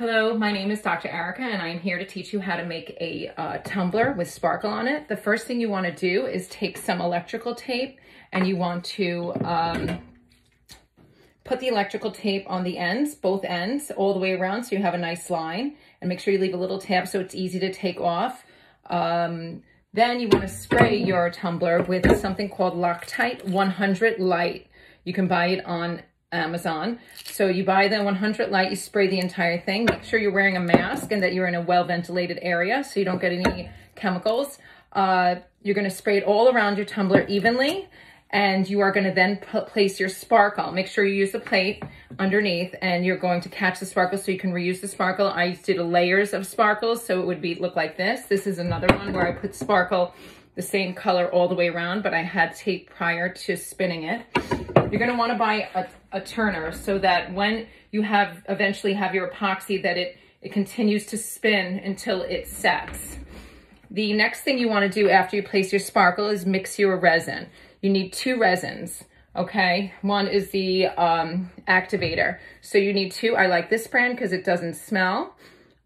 Hello, my name is Dr. Erika and I'm here to teach you how to make a uh, tumbler with sparkle on it. The first thing you want to do is take some electrical tape and you want to um, put the electrical tape on the ends, both ends, all the way around so you have a nice line and make sure you leave a little tab so it's easy to take off. Um, then you want to spray your tumbler with something called Loctite 100 Light. You can buy it on Amazon. So you buy the 100 light, you spray the entire thing. Make sure you're wearing a mask and that you're in a well-ventilated area so you don't get any chemicals. Uh, you're going to spray it all around your tumbler evenly and you are going to then place your sparkle. Make sure you use the plate underneath and you're going to catch the sparkle so you can reuse the sparkle. I did layers of sparkles so it would be look like this. This is another one where I put sparkle the same color all the way around, but I had tape prior to spinning it. You're gonna wanna buy a, a turner so that when you have eventually have your epoxy that it, it continues to spin until it sets. The next thing you wanna do after you place your sparkle is mix your resin. You need two resins, okay? One is the um, activator. So you need two. I like this brand because it doesn't smell.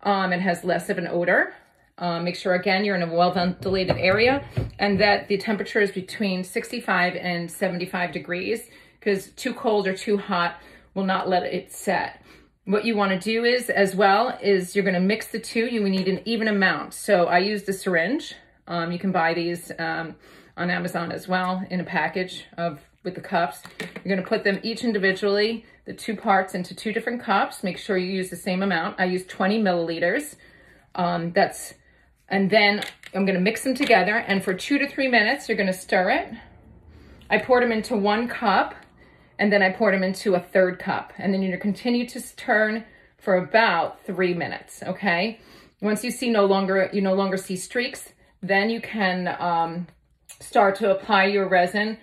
Um, it has less of an odor. Uh, make sure, again, you're in a well-ventilated area and that the temperature is between 65 and 75 degrees because too cold or too hot will not let it set. What you want to do is, as well, is you're going to mix the two. You need an even amount. So I use the syringe. Um, you can buy these um, on Amazon as well in a package of with the cups. You're going to put them each individually, the two parts into two different cups. Make sure you use the same amount. I use 20 milliliters. Um, that's and then I'm gonna mix them together and for two to three minutes, you're gonna stir it. I poured them into one cup and then I poured them into a third cup. And then you're gonna continue to turn for about three minutes, okay? Once you see no longer, you no longer see streaks, then you can um, start to apply your resin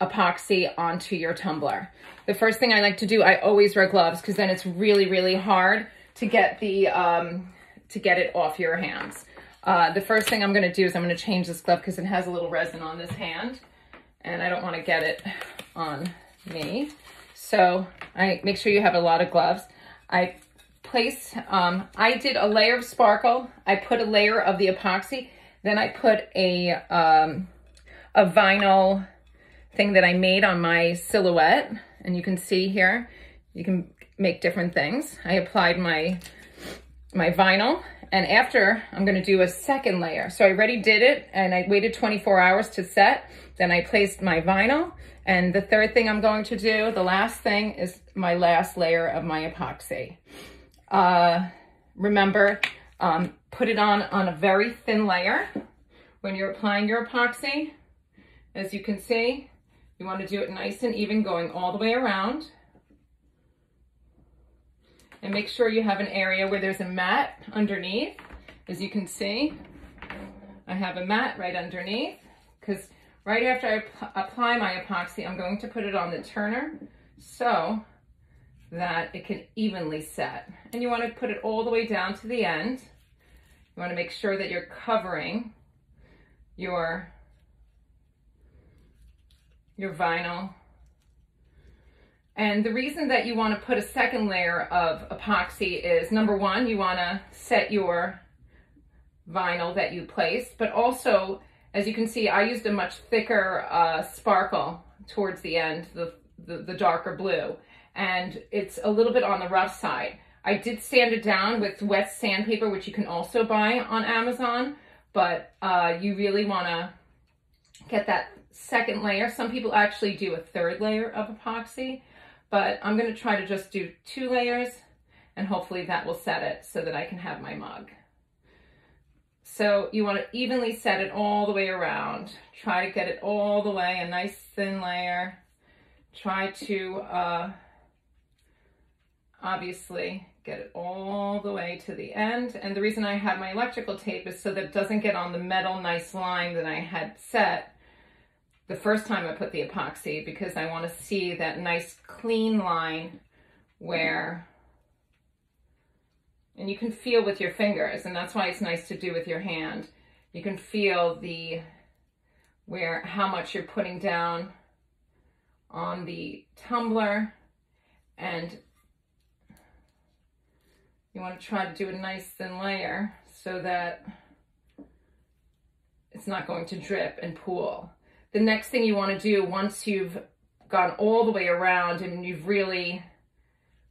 epoxy onto your tumbler. The first thing I like to do, I always wear gloves because then it's really, really hard to get the, um, to get it off your hands. Uh, the first thing I'm going to do is I'm going to change this glove because it has a little resin on this hand and I don't want to get it on me. So I make sure you have a lot of gloves. I place, um, I did a layer of sparkle. I put a layer of the epoxy. Then I put a, um, a vinyl thing that I made on my silhouette. And you can see here, you can make different things. I applied my, my vinyl and after, I'm gonna do a second layer. So I already did it and I waited 24 hours to set. Then I placed my vinyl. And the third thing I'm going to do, the last thing is my last layer of my epoxy. Uh, remember, um, put it on on a very thin layer when you're applying your epoxy. As you can see, you wanna do it nice and even going all the way around and make sure you have an area where there's a mat underneath. As you can see, I have a mat right underneath because right after I apply my epoxy, I'm going to put it on the turner so that it can evenly set. And you want to put it all the way down to the end. You want to make sure that you're covering your, your vinyl and the reason that you want to put a second layer of epoxy is number one, you want to set your vinyl that you placed, but also, as you can see, I used a much thicker uh, sparkle towards the end, the, the, the darker blue, and it's a little bit on the rough side. I did sand it down with wet sandpaper, which you can also buy on Amazon, but uh, you really want to get that second layer. Some people actually do a third layer of epoxy but I'm gonna try to just do two layers and hopefully that will set it so that I can have my mug. So you wanna evenly set it all the way around. Try to get it all the way, a nice thin layer. Try to, uh, obviously, get it all the way to the end. And the reason I have my electrical tape is so that it doesn't get on the metal nice line that I had set the first time I put the epoxy because I want to see that nice clean line where, and you can feel with your fingers, and that's why it's nice to do with your hand. You can feel the, where, how much you're putting down on the tumbler and you want to try to do a nice thin layer so that it's not going to drip and pool. The next thing you want to do once you've gone all the way around and you've really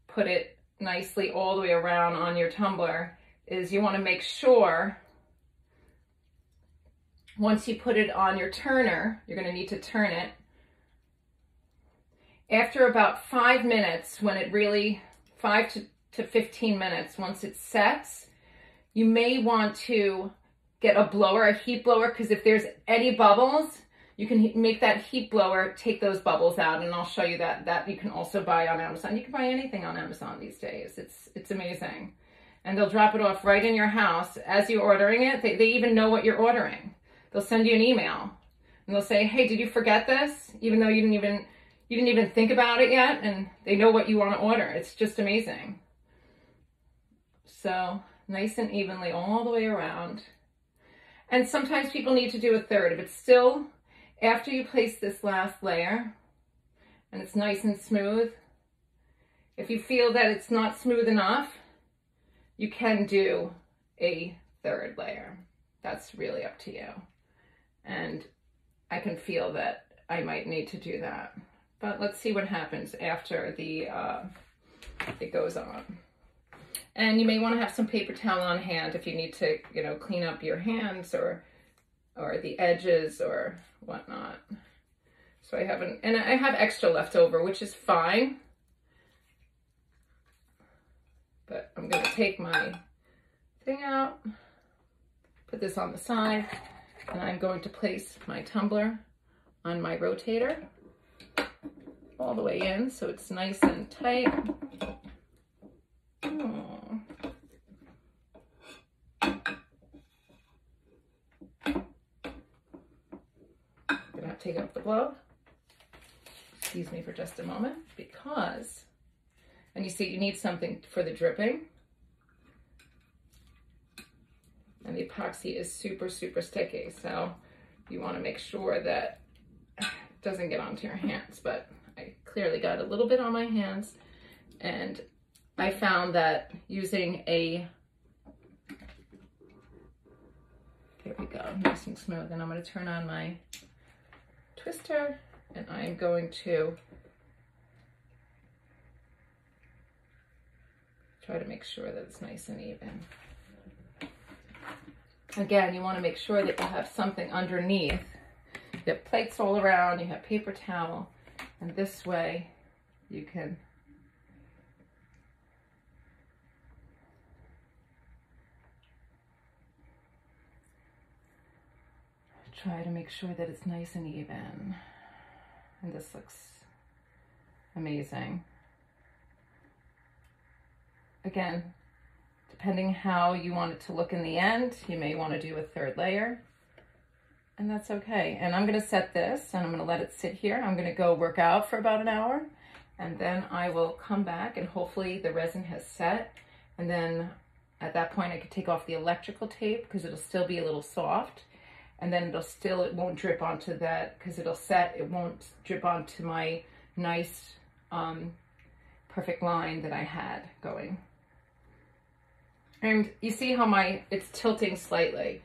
put it nicely all the way around on your tumbler is you want to make sure once you put it on your turner, you're going to need to turn it. After about five minutes, when it really, five to, to 15 minutes, once it sets, you may want to get a blower, a heat blower, because if there's any bubbles, you can make that heat blower take those bubbles out and I'll show you that that you can also buy on Amazon. You can buy anything on Amazon these days. It's it's amazing. And they'll drop it off right in your house as you're ordering it. They, they even know what you're ordering. They'll send you an email and they'll say, "Hey, did you forget this?" Even though you didn't even you didn't even think about it yet, and they know what you want to order. It's just amazing. So nice and evenly all the way around. And sometimes people need to do a third. If it's still after you place this last layer, and it's nice and smooth, if you feel that it's not smooth enough, you can do a third layer. That's really up to you and I can feel that I might need to do that. But let's see what happens after the uh, it goes on. And you may want to have some paper towel on hand if you need to, you know, clean up your hands or or the edges or whatnot. So I haven't, and I have extra left over, which is fine. But I'm going to take my thing out, put this on the side. And I'm going to place my tumbler on my rotator all the way in so it's nice and tight. Oh. gonna glove. Excuse me for just a moment because, and you see you need something for the dripping. and the epoxy is super, super sticky. So you wanna make sure that it doesn't get onto your hands, but I clearly got a little bit on my hands and I found that using a, there we go, nice and smooth. And I'm gonna turn on my and I'm going to try to make sure that it's nice and even. Again, you want to make sure that you have something underneath. You have plates all around, you have paper towel, and this way you can try to make sure that it's nice and even. And this looks amazing. Again, Depending how you want it to look in the end, you may want to do a third layer. And that's okay. And I'm going to set this and I'm going to let it sit here. I'm going to go work out for about an hour and then I will come back and hopefully the resin has set. And then at that point I could take off the electrical tape because it'll still be a little soft. And then it'll still, it won't drip onto that because it'll set, it won't drip onto my nice, um, perfect line that I had going. And you see how my, it's tilting slightly.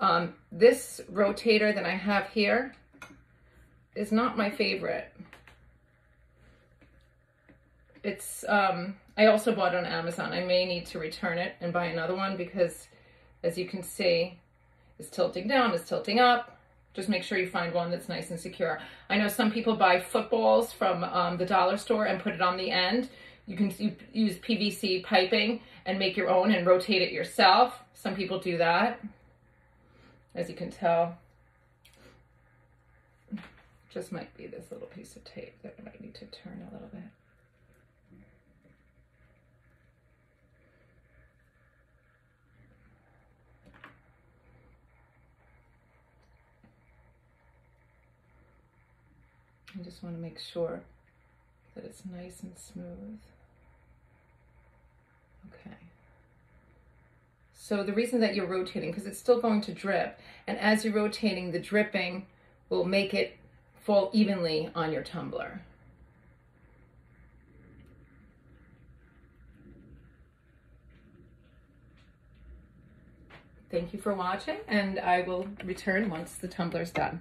Um, this rotator that I have here is not my favorite. It's, um, I also bought on Amazon. I may need to return it and buy another one because as you can see, it's tilting down, is tilting up. Just make sure you find one that's nice and secure. I know some people buy footballs from um, the dollar store and put it on the end you can use PVC piping and make your own and rotate it yourself. Some people do that, as you can tell. Just might be this little piece of tape that I might need to turn a little bit. I just want to make sure that it's nice and smooth. Okay. So the reason that you're rotating, because it's still going to drip, and as you're rotating, the dripping will make it fall evenly on your tumbler. thank you for watching and I will return once the tumbler's done.